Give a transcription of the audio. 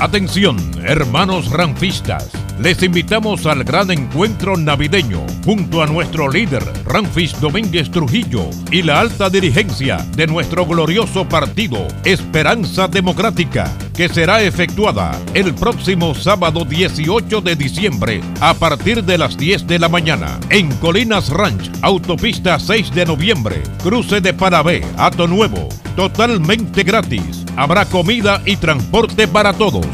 Atención, hermanos ranfistas. Les invitamos al gran encuentro navideño junto a nuestro líder Ramfis Domínguez Trujillo y la alta dirigencia de nuestro glorioso partido Esperanza Democrática, que será efectuada el próximo sábado 18 de diciembre a partir de las 10 de la mañana en Colinas Ranch, autopista 6 de noviembre, cruce de Panabé, Ato Nuevo, totalmente gratis. Habrá comida y transporte para todos.